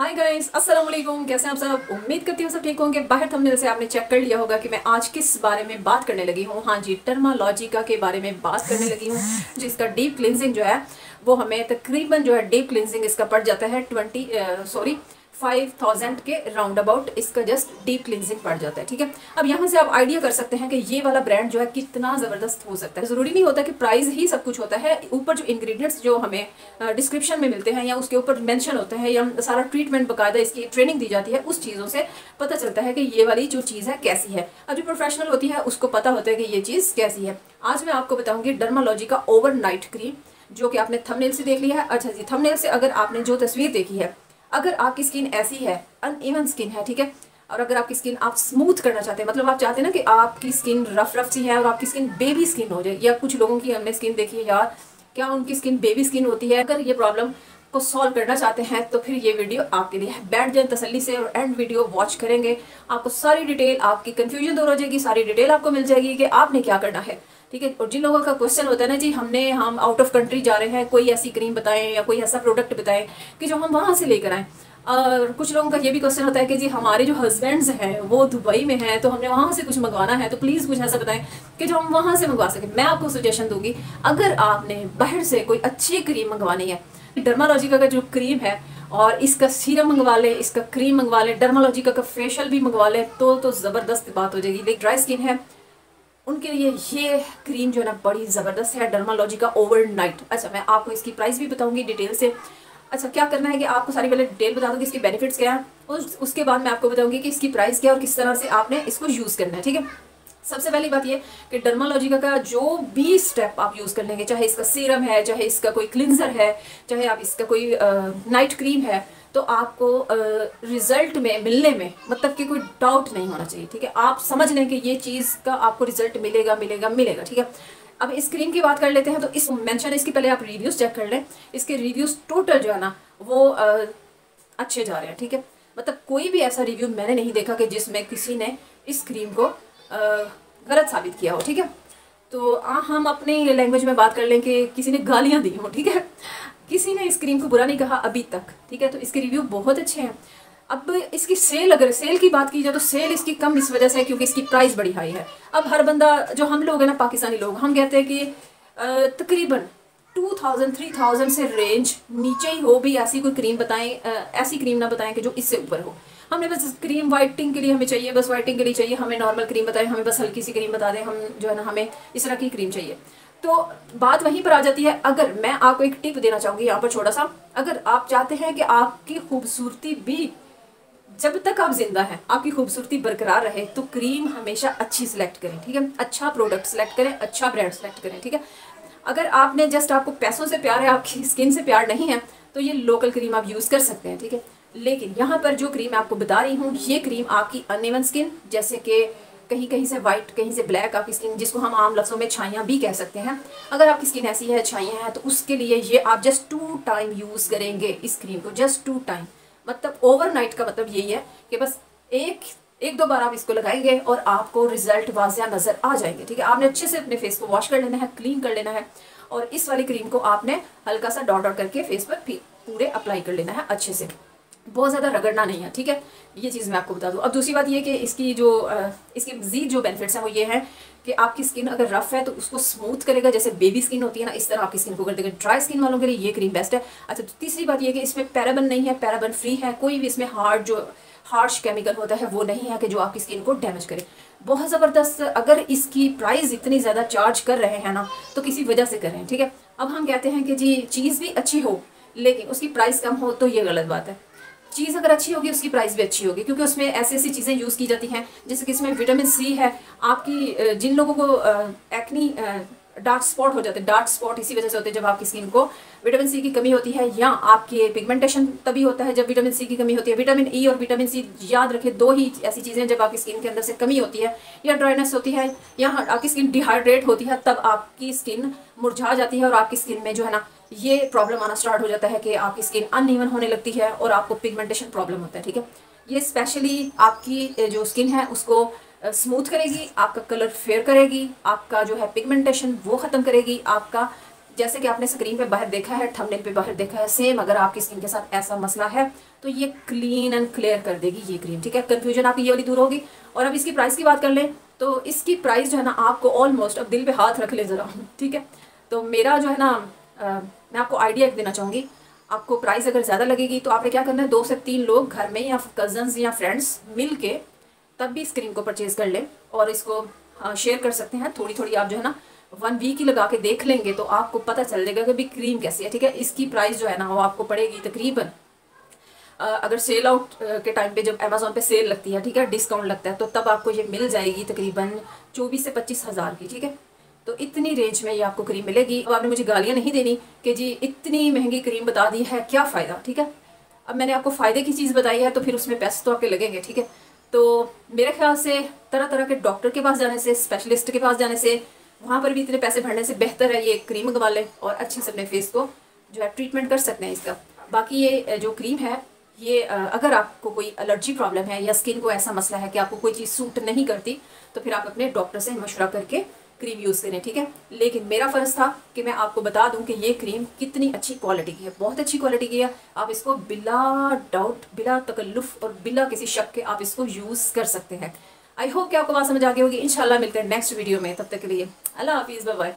Hi guys अस्सलाम वालेकुम कैसे हैं आप सब? उम्मीद करती हूँ सब ठीक होंगे। बाहर थंबनेल से आपने चेक कर लिया होगा कि मैं आज किस बारे में बात करने लगी हूँ। हाँ जी टर्मालॉजिका के बारे में बात करने लगी हूँ, जिसका डीप क्लिनजिंग जो है, वो हमें तकरीबन जो है डीप क्लिनजिंग इसका पड़ जाता है ट्वेंटी सॉरी फाइव थाउज़ेंड के राउंड अबाउट इसका जस्ट डीप क्लिनजिंग पड़ जाता है, ठीक है? अब यहाँ से आप आइडिया कर सकते हैं कि ये वाला ब्रांड जो है कितना ज़बरदस्त हो सकता है। ज़रूरी नहीं होता कि प्राइस ही सब कुछ होता है, ऊपर जो इंग्रेडिएंट्स जो हमें डिस्क्रिप्शन में मिलते हैं या उसके ऊपर मेंशन होते हैं या सारा ट्रीटमेंट बकायदा इसकी ट्रेनिंग दी जाती है, उस चीज़ों से पता चलता है कि ये वाली जो चीज़ है कैसी है। अब जो प्रोफेशनल होती है, उसको पता होता है कि ये चीज़ कैसी है। आज मैं आपको बताऊँगी डर्मालॉजी का ओवरनाइट क्रीम जो कि आपने थंबनेल से देख लिया है। अच्छा जी थंबनेल से अगर आपने जो तस्वीर देखी है अगर आपकी स्किन ऐसी है अन अनइवन स्किन है, ठीक है? और अगर आपकी स्किन आप स्मूथ करना चाहते हैं मतलब आप चाहते हैं ना कि आपकी स्किन रफ रफ सी है और आपकी स्किन बेबी स्किन हो जाए, या कुछ लोगों की हमने स्किन देखी है, यार, क्या उनकी स्किन बेबी स्किन होती है? अगर ये प्रॉब्लम को सॉल्व करना चाहते हैं तो फिर ये वीडियो आपके लिए है। बैठ जाए तसली से और एंड वीडियो वॉच करेंगे। आपको सारी डिटेल आपकी कंफ्यूजन दूर हो जाएगी, सारी डिटेल आपको मिल जाएगी कि आपने क्या करना है। ठीक है? और जिन लोगों का क्वेश्चन होता है ना, जी, हमने, हम आउट ऑफ़ कंट्री जा रहे हैं, कोई ऐसी क्रीम बताएँ या कोई ऐसा प्रोडक्ट बताएँ कि जो हम वहाँ से लेकर आएँ। और कुछ लोगों का ये भी क्वेश्चन होता है कि जी, हमारे जो हस्बैंड्स हैं, वो दुबई में हैं तो हमने वहाँ से कुछ मंगवाना है तो प्लीज़ कुछ ऐसा बताएँ कि जो हम वहाँ से मंगवा सकें। मैं आपको सजेशन दूँगी, अगर आपने बाहर से कोई अच्छी क्रीम मंगवानी है डर्मालॉजिका का जो क्रीम है, और इसका सीरम मंगवा लें, इसका क्रीम मंगवा लें डर्मालॉजिका का फेशियल भी मंगवा लें तो तो ज़बरदस्त बात हो जाएगी। लेकिन ड्राई स्किन है उनके लिए ये क्रीम जो है ना बड़ी ज़बरदस्त है डर्मालॉजी का ओवरनाइट अच्छा मैं आपको इसकी प्राइस भी बताऊँगी डिटेल से। अच्छा क्या करना है कि आपको सारी पहले डिटेल बता दूँगी इसके बेनिफिट्स क्या है और उसके बाद मैं आपको बताऊँगी कि इसकी प्राइस क्या और किस तरह से आपने इसको यूज़ करना है, ठीक है? सबसे पहली बात ये कि डर्मालॉजिका का जो भी स्टेप आप यूज़ कर लेंगे, चाहे इसका सीरम है, चाहे इसका कोई क्लिनजर है, चाहे आप इसका कोई नाइट क्रीम है तो आपको रिज़ल्ट में मिलने में मतलब कि कोई डाउट नहीं होना चाहिए ठीक है? आप समझ लें कि ये चीज़ का आपको रिज़ल्ट मिलेगा मिलेगा मिलेगा ठीक है? अब इस क्रीम की बात कर लेते हैं तो इस मेंशन इसकी पहले आप रिव्यूज़ चेक कर लें। इसके रिव्यूज़ टोटल जो है ना वो आ, अच्छे जा रहे हैं ठीक है? मतलब कोई भी ऐसा रिव्यू मैंने नहीं देखा कि जिसमें किसी ने इस क्रीम को गलत साबित किया हो ठीक है? तो आ, हम अपने लैंग्वेज में बात कर लें कि किसी ने गालियाँ दी हो ठीक है? किसी ने इस क्रीम को बुरा नहीं कहा अभी तक, ठीक है? तो इसके रिव्यू बहुत अच्छे हैं। अब इसकी सेल अगर सेल की बात की जाए तो सेल इसकी कम इस वजह से है क्योंकि इसकी प्राइस बड़ी हाई है। अब हर बंदा, जो हम लोग हैं ना, पाकिस्तानी लोग, हम कहते हैं कि तकरीबन टू थाउज़ेंड थ्री थाउज़ेंड से रेंज नीचे ही हो, भी ऐसी कोई क्रीम बताएँ ऐसी क्रीम ना बताएँ कि जो इससे ऊपर हो। हमने बस क्रीम वाइटिंग के लिए हमें चाहिए, बस वाइटिंग के लिए चाहिए, हमें नॉर्मल क्रीम बताएँ, हमें बस हल्की सी क्रीम बता दें, हम जो है ना, हमें इस तरह की क्रीम चाहिए। तो बात वहीं पर आ जाती है। अगर मैं आपको एक टिप देना चाहूँगी यहाँ पर छोटा सा, अगर आप चाहते हैं कि आपकी खूबसूरती भी जब तक आप ज़िंदा हैं, आपकी खूबसूरती बरकरार रहे तो क्रीम हमेशा अच्छी सिलेक्ट करें, ठीक है? अच्छा प्रोडक्ट सेलेक्ट करें अच्छा ब्रांड सेलेक्ट करें, ठीक है? अगर आपने जस्ट आपको पैसों से प्यार है, आपकी स्किन से प्यार नहीं है तो ये लोकल क्रीम आप यूज़ कर सकते हैं, ठीक है? लेकिन यहाँ पर जो क्रीम मैं आपको बता रही हूँ, ये क्रीम आपकी अनइवन स्किन जैसे कि कहीं कहीं से वाइट कहीं से ब्लैक आपकी स्किन जिसको हम आम लफ्ज़ों में छाइयाँ भी कह सकते हैं। अगर आपकी स्किन ऐसी है, छाइयाँ हैं तो उसके लिए ये आप जस्ट टू टाइम यूज़ करेंगे इस क्रीम को जस्ट टू टाइम मतलब ओवरनाइट का मतलब यही है कि बस एक एक दो बार आप इसको लगाएँगे और आपको रिज़ल्ट वाजिया नज़र आ जाएँगे, ठीक है? आपने अच्छे से अपने फेस को वॉश कर लेना है क्लीन कर लेना है और इस वाली क्रीम को आपने हल्का सा डॉट डॉट करके फेस पर पूरे अप्लाई कर लेना है अच्छे से। बहुत ज़्यादा रगड़ना नहीं है, ठीक है? ये चीज़ मैं आपको बता दूँ। अब दूसरी बात ये कि इसकी जो इसके मजीद जो बेनिफिट्स हैं वो ये हैं कि आपकी स्किन अगर रफ है तो उसको स्मूथ करेगा, जैसे बेबी स्किन होती है ना, इस तरह आपकी स्किन को कर देगा ड्राई स्किन वालों के लिए ये क्रीम बेस्ट है। अच्छा तो तीसरी बात ये कि इसमें पैराबन नहीं है पैराबन फ्री है, कोई भी इसमें हार्ड जो हार्श केमिकल होता है, वो नहीं है कि जो आपकी स्किन को डैमेज करे। बहुत ज़बरदस्त अगर इसकी प्राइस इतनी ज़्यादा चार्ज कर रहे हैं ना तो किसी वजह से कर रहे हैं, ठीक है? अब हम कहते हैं कि जी, चीज़ भी अच्छी हो, लेकिन उसकी प्राइस कम हो तो ये गलत बात है। चीज़ अगर अच्छी होगी, उसकी प्राइस भी अच्छी होगी, क्योंकि उसमें ऐसी ऐसी चीज़ें यूज़ की जाती हैं, जैसे कि इसमें विटामिन सी है। आपकी जिन लोगों को एक्नी डार्क स्पॉट हो जाते हैं। डार्क स्पॉट इसी वजह से होते हैं जब आपकी स्किन को विटामिन सी की कमी होती है या आपके पिगमेंटेशन तभी होता है जब विटामिन सी की कमी होती है। विटामिन ई e और विटामिन सी याद रखें, दो ही ऐसी चीज़ें जब आपकी स्किन के अंदर से कमी होती है या ड्राइनेस होती है या आपकी स्किन डिहाइड्रेट होती है, तब आपकी स्किन मुरझा जाती है और आपकी स्किन में जो है ना, ये प्रॉब्लम आना स्टार्ट हो जाता है कि आपकी स्किन अनइवन होने लगती है और आपको पिगमेंटेशन प्रॉब्लम होता है, ठीक है? ये स्पेशली आपकी जो स्किन है, उसको स्मूथ करेगी, आपका कलर फेयर करेगी, आपका जो है पिगमेंटेशन वो ख़त्म करेगी, आपका जैसे कि आपने स्क्रीन पे बाहर देखा है थंबनेल पे बाहर देखा है सेम अगर आपकी स्किन के साथ ऐसा मसला है तो ये क्लीन एंड क्लियर कर देगी ये क्रीम ठीक है? कंफ्यूजन आपकी ये वाली दूर होगी। और अब इसकी प्राइस की बात कर लें तो इसकी प्राइस जो है ना, आपको ऑलमोस्ट अब दिल पे हाथ रख ले ज़रा, ठीक है? तो मेरा जो है ना मैं आपको आइडिया देना चाहूँगी। आपको प्राइस अगर ज़्यादा लगेगी तो आपने क्या करना है, दो से तीन लोग घर में या कजन्स या फ्रेंड्स मिल के तब भी इस क्रीम को परचेज़ कर लें और इसको शेयर कर सकते हैं। थोड़ी थोड़ी आप जो है ना वन वीक ही लगा के देख लेंगे तो आपको पता चल जाएगा कि भाई क्रीम कैसी है, ठीक है? इसकी प्राइस जो है ना, वो आपको पड़ेगी तकरीबन अगर सेल आउट के टाइम पे जब अमेजोन पे सेल लगती है, ठीक है? डिस्काउंट लगता है तो तब आपको ये मिल जाएगी तकरीबन चौबीस से पच्चीस हज़ार की, ठीक है? तो इतनी रेंज में ये आपको क्रीम मिलेगी। अब आपने मुझे गालियाँ नहीं देनी कि जी, इतनी महँगी क्रीम बता दी है, क्या फ़ायदा, ठीक है? अब मैंने आपको फ़ायदे की चीज़ बताई है तो फिर उसमें पैसे तो आपके लगेंगे, ठीक है? तो मेरे ख्याल से तरह तरह के डॉक्टर के पास जाने से स्पेशलिस्ट के पास जाने से, वहाँ पर भी इतने पैसे भरने से बेहतर है ये क्रीम मंगवा लें और अच्छे से अपने फेस को जो है ट्रीटमेंट कर सकते हैं इसका। बाकी ये जो क्रीम है, ये अगर आपको कोई एलर्जी प्रॉब्लम है या स्किन को ऐसा मसला है कि आपको कोई चीज़ सूट नहीं करती तो फिर आप अपने डॉक्टर से मशवरा करके क्रीम यूज़ करें, ठीक है? लेकिन मेरा फ़र्ज़ था कि मैं आपको बता दूँ कि ये क्रीम कितनी अच्छी क्वालिटी की है, बहुत अच्छी क्वालिटी की है। आप इसको बिला डाउट बिला तकल्लुफ़ और बिला किसी शक के आप इसको यूज़ कर सकते हैं। आई होप कि आपको बात समझ आ गई होगी। इंशाल्लाह मिलते हैं नेक्स्ट वीडियो में। तब तक के लिए, अल्लाह हाफिज़ बाय